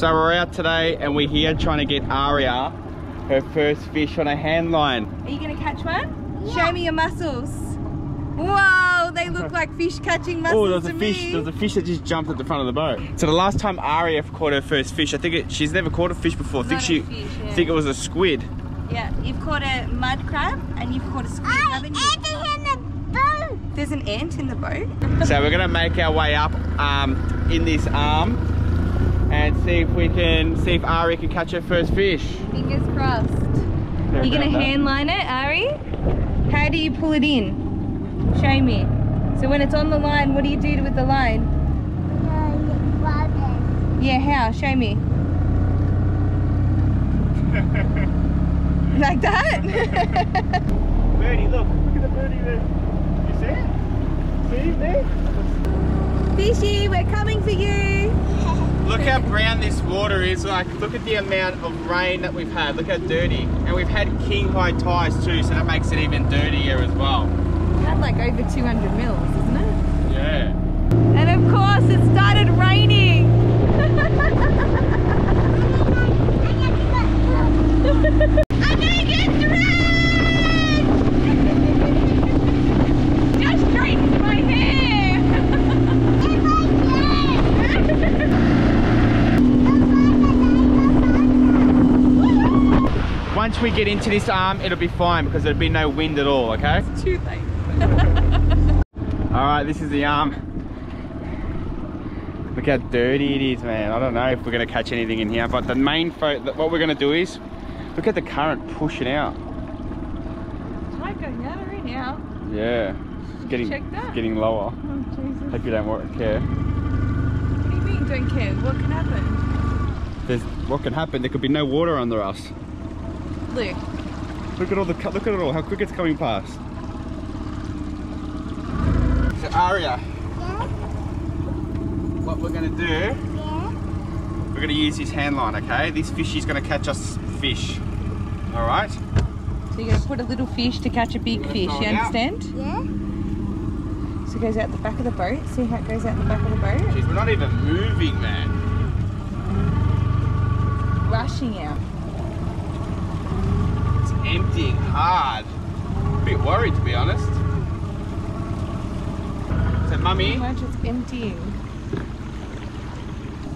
So we're out today and we're here trying to get Ariah her first fish on a hand line. Are you gonna catch one? Show me your muscles. Whoa, they look like fish catching muscles Oh, there was to a fish. me. There was a fish that just jumped at the front of the boat. So the last time Ariah caught her first fish, I think it, she's never caught a fish before. I think Not a she, fish, yeah. I think it was a squid. Yeah, you've caught a mud crab and you've caught a squid, I haven't you? There's an ant in the boat. so we're gonna make our way up um, in this arm and see if we can see if Ari can catch her first fish. Fingers crossed. You're gonna hand line it, Ari? How do you pull it in? Show me. So when it's on the line, what do you do with the line? Yeah, how? Show me. like that? Birdie, look, look at the birdie there. You see it? See it there? Fishy, we're coming for you. Look how brown this water is. Like, look at the amount of rain that we've had. Look how dirty. And we've had king high tides too, so that makes it even dirtier as well. We Had like over 200 mils, isn't it? Yeah. And of course, it started raining. I'm gonna get drenched! Just straighten my hair! Once we get into this arm, it'll be fine because there'll be no wind at all, okay? Too late. All right, this is the arm. Look how dirty it is, man. I don't know if we're gonna catch anything in here, but the main, what we're gonna do is, look at the current pushing out. Try going out right now. Yeah, it's getting, it's getting lower. Oh, Jesus. Hope you don't care. What do you mean, don't care? What can happen? There's, what can happen? There could be no water under us. Look. Look at all the, co- look at it all, how quick it's coming past. So Ariah, what we're gonna do, Yeah. we're gonna use this hand line, okay? This fish is gonna catch us fish. All right? So you're gonna put a little fish to catch a big fish, you it out. understand? So it goes out the back of the boat. See how it goes out the back of the boat? Jeez, we're not even moving, man. Rushing out. Emptying hard. A bit worried, to be honest. So, mummy, How much it's emptying.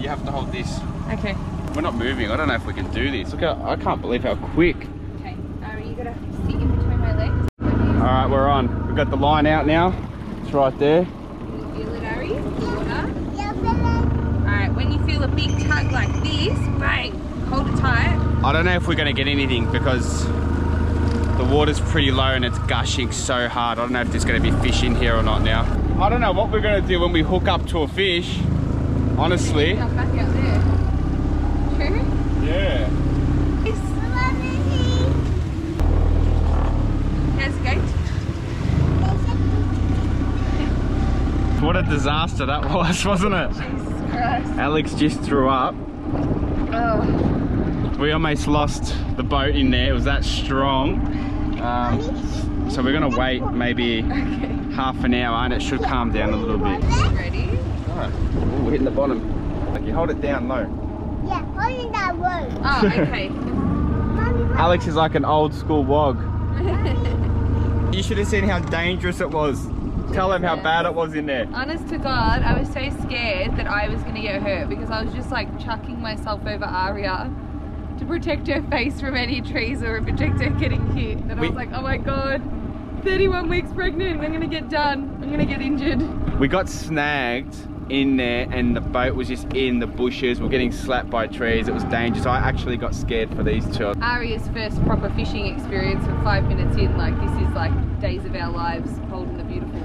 you have to hold this. Okay. We're not moving. I don't know if we can do this. Look, how, I can't believe how quick. Okay. Ari, you gotta sit in between my legs. All right, we're on. We've got the line out now. It's right there. Can you feel it, Ari? Water. Alright, when you feel a big tug like this, bang, hold it tight. I don't know if we're gonna get anything because the water's pretty low and it's gushing so hard. I don't know if there's gonna be fish in here or not now. I don't know what we're gonna do when we hook up to a fish. Honestly. Jump back out Yeah. How's it going? What a disaster that was, wasn't it? Jesus Christ. Alex just threw up. Oh. We almost lost the boat in there. It was that strong. Um, so we're gonna wait maybe Okay. half an hour and it should calm down a little bit. Ready? Alright. Ooh, we're hitting the bottom. Like you hold it down low. Yeah, holding that low. Oh, okay. Alex is like an old school wog. You should have seen how dangerous it was. Tell them how bad it was in there. Honest to God, I was so scared that I was gonna get hurt because I was just like chucking myself over Ariah to protect her face from any trees or protect her getting hit. And I was like, oh my God, 31 weeks pregnant, I'm gonna get done. I'm gonna get injured. We got snagged in there and the boat was just in the bushes. We're getting slapped by trees. It was dangerous. I actually got scared for these two. Ariah's first proper fishing experience from five minutes in, like this is like days of our lives holding the beautiful.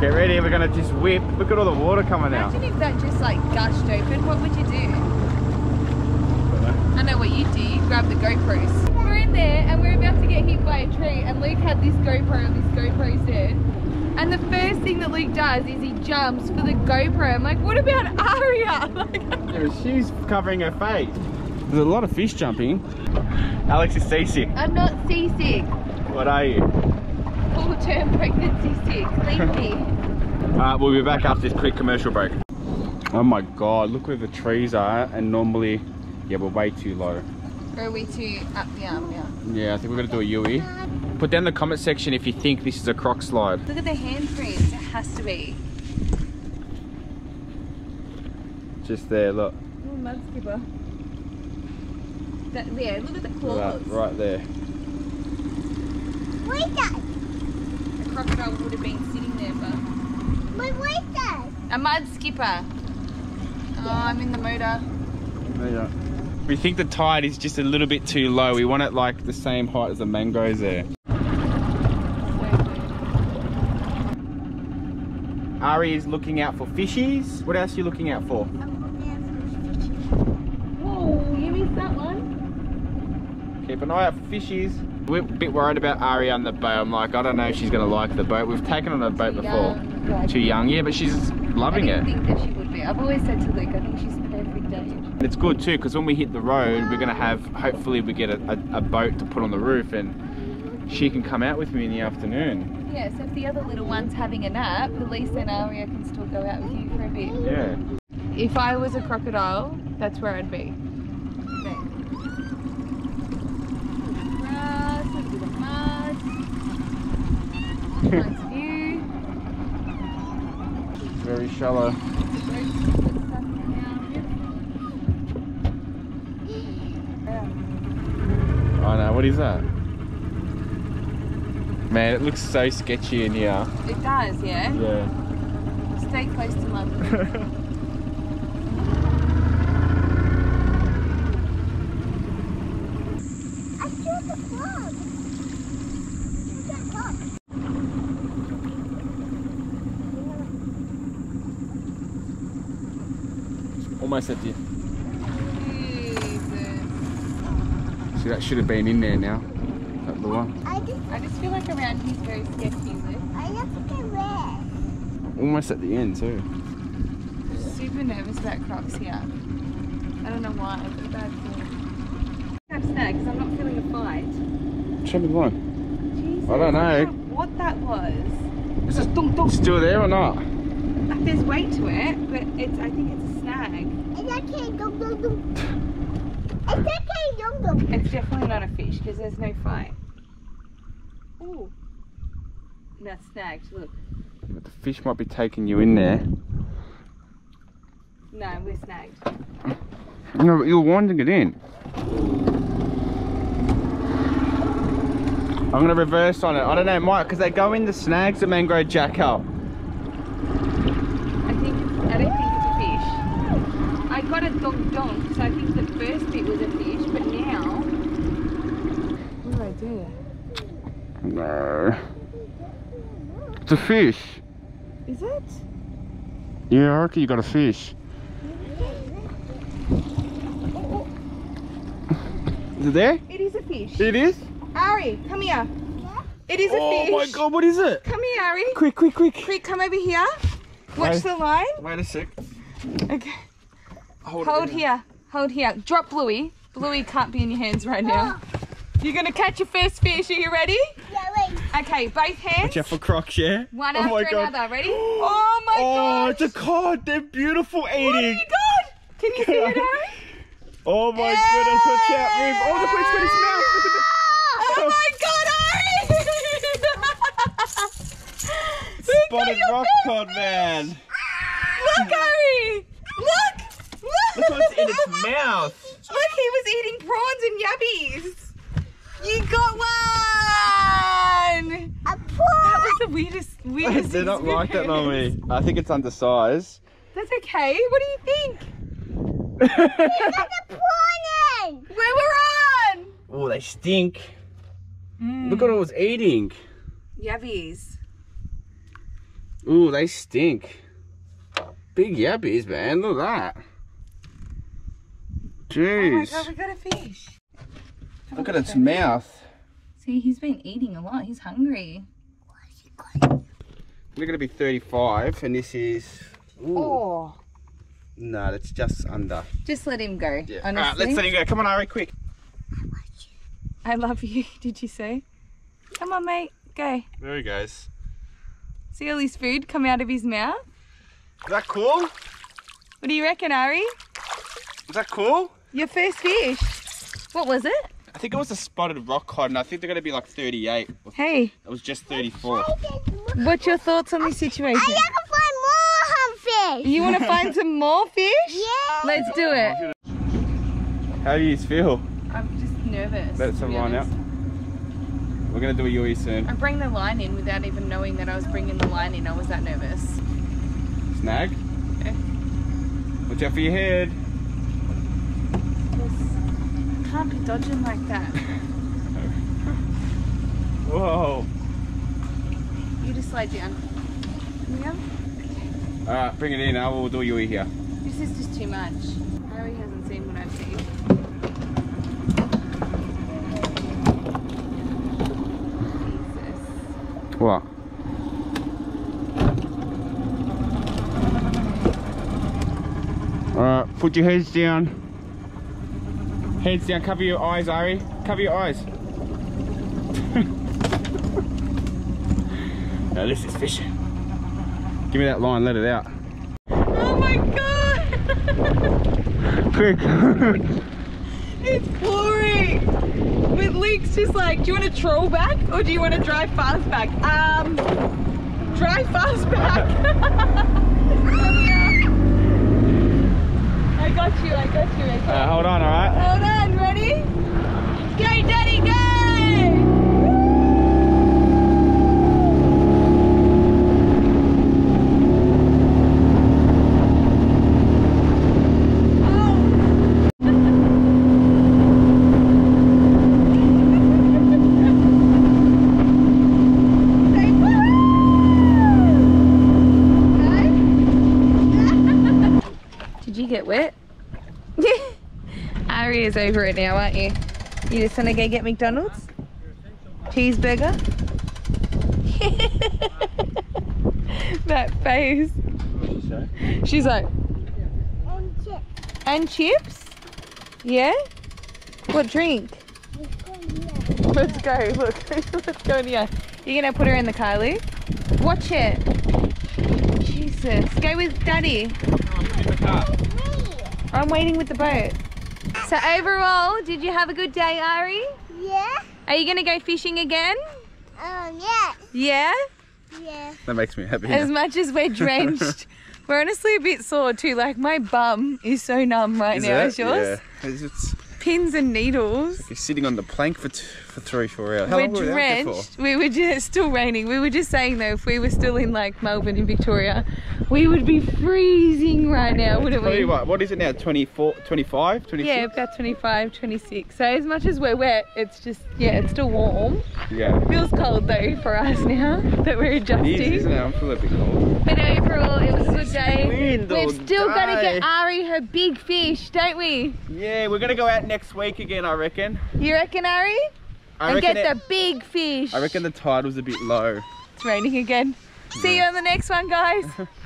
Get ready, we're gonna just whip. Look at all the water coming out. Imagine if that just like gushed open, what would you do? I know what you do, you grab the GoPros. We're in there and we're about to get hit by a tree and Luke had this GoPro and this GoPro set. And the first thing that Luke does is he jumps for the GoPro. I'm like, what about Ariah? Like, Yeah, she's covering her face. There's a lot of fish jumping. Alex is seasick. I'm not seasick. What are you? Full term pregnancy sick. Leave me. Alright, uh, we'll be back after this quick commercial break. Oh my god, look where the trees are and normally, yeah, we're way too low. Or are we too up the arm now? Yeah, I think we're gonna do a Yui. Put down in the comment section if you think this is a croc slide. Look at the handprints. It has to be. Just there, look. Oh, mud skipper. That, yeah, look at the Look at claws. that, right there. What is that? A crocodile would have been sitting there, but. What what is that? A mud skipper. Oh, I'm in the motor. There you go. We think the tide is just a little bit too low. We want it like the same height as the mangroves there. Ari is looking out for fishies. What else are you looking out for? Whoa, you missed that one? Keep an eye out for fishies. We're a bit worried about Ari on the boat. I'm like, I don't know if she's gonna like the boat. We've taken on a boat before. Yeah, Too young, yeah, but she's loving I it. didn't think that she would be. I've always said to Luke, I think she's perfect age. And it's good too, because when we hit the road, we're gonna have, hopefully we get a, a, a boat to put on the roof and she can come out with me in the afternoon. Yeah, so if the other little one's having a nap, at least then Ariah can still go out with you for a bit. Yeah. If I was a crocodile, that's where I'd be. There. Grass, a bit of mud. Nice view. Very shallow. I know, what is that? Man, it looks so sketchy in here. It does, yeah? Yeah. Stay close to mum. I saw the frog. Look at frog. Almost at the Jesus. See that should have been in there now. That lure. I just I just feel like around here's very sketchy, Luke. I have to get red. Almost at the end too. Super nervous about crocs here. I don't know why. I've got a bad feeling. I'm snagged because I'm not feeling a fight. Show me the one. Jesus, I don't know. what that was. Is it Dunk, dunk. still there or not? Like, there's weight to it, but it's. I think it's a snag. And I can't dum dum dum. I can't dum dum. It's definitely not a fish because there's no fight. Ooh. That's snagged. Look. The fish might be taking you in there. No, we're snagged. No, but you're winding it in. I'm gonna reverse on it. I don't know, Mike, because they go in the snags that mangrove jack up. I think. It's, I don't think it's a fish. I got a donk donk, so I think the first bit was a fish, but now. What do I do? No. It's a fish. Is it? Yeah, I reckon you got a fish. Is it there? It is a fish. It is? Ari, come here. It is a oh fish. Oh my god, what is it? Come here, Ari. Quick, quick, quick. Quick, come over here. Watch Wait. the line. Wait a sec. Okay. Hold, Hold it there. here. Hold here. Drop Bluey. Bluey can't be in your hands right now. Ah. You're gonna catch your first fish. Are you ready? Yeah, wait. Okay, both hands. Watch out for crocs, yeah? One oh after my god. another. Ready? Oh my god! Oh, god. it's a cod. They're beautiful eating. Oh my god. Can you see it, Ari? Oh my goodness, watch out, Reeve. Oh, look, it's got his mouth. Look at the... Ah! Oh my god, Ari! Spotted at your rock cod, man. Look, Ari! Look! Look! Look what's in its mouth. Look, he was eating prawns and yabbies. You got one! A prawn. That was the weirdest, weirdest They're not like that, experience. Mommy. I think it's undersized. That's okay. What do you think? Got a prawn in. Where we're on? oh, they stink. Mm. Look what I was eating. Yabbies. Ooh, they stink. Big yabbies, man. Look at that. Oh my god, we got a fish. Look at its mouth. See, he's been eating a lot. He's hungry. We're going to be 35, and this is. Ooh. Oh. No, that's just under. Just let him go. Yeah. Honestly. Alright, let's let him go. Come on, Ari, quick. I like you. I love you. Did you say? Come on, mate. Go. There he goes. See all his food come out of his mouth? Is that cool? What do you reckon, Ari? Is that cool? Your first fish. What was it? I think it was a spotted rock cod, and I think they're gonna be like 38. Hey, It was just 34. what's your thoughts on this situation? I can find more humfish. You want to find some more fish? Yeah. Let's do it. How do you feel? I'm just nervous. Let's to have be one out. We're gonna do a Yui soon. I bring the line in without even knowing that I was bringing the line in. I was that nervous. Snag. Okay. Watch out for your head. Can't be dodging like that. Whoa. You just slide down. Yeah. Alright, bring it in now. We'll do you Yui here. This is just too much. Harry hasn't seen what I've seen. Jesus. What? Alright, put your heads down. Heads down, cover your eyes, Ari. Cover your eyes. now this is fishing. Give me that line, let it out. Oh my god! Quick. it's pouring! With Luke's just like, do you want to troll back or do you want to drive fast back? Um, drive fast back. I got you, I got you. I got Uh, hold on, alright? Hold on, ready? Go, Daddy, go! Did you get wet? Over it now, aren't you? You just to go get McDonald's? Cheeseburger? that face. She's like, And chip. and chips? Yeah? What drink? Let's go. Look. Let's go in here. You're gonna put her in the car, Luke? Watch it. Jesus. Go with Daddy. Me. I'm waiting with the boat. So overall, did you have a good day, Ari? Yeah. Are you gonna go fishing again? Um. Yeah. Yeah? Yeah. That makes me happy. As much as we're drenched. we're honestly a bit sore too. Like my bum is so numb right Is now. it? Is yours? Yeah. It's, it's, Pins and needles. you're sitting on the plank for, t- for three, four hours. How we're were we out there for? drenched. We were just it's still raining. We were just saying though, if we were still in like Melbourne in Victoria, we would be freezing right now, wouldn't Tell we? what, what is it now? 24, 25, 26? Yeah, about 25, 26. So as much as we're wet, it's just yeah, it's still warm. Yeah. Feels cold though for us now that we're adjusting. is, isn't it? I'm feeling a bit cold. But overall, it was a good day. We've still got to get Ari her big fish, don't we? Yeah, we're gonna go out next week again, I reckon. You reckon, Ari? I and get it- the big fish. I reckon the tide was a bit low. It's raining again. See you on the next one, guys.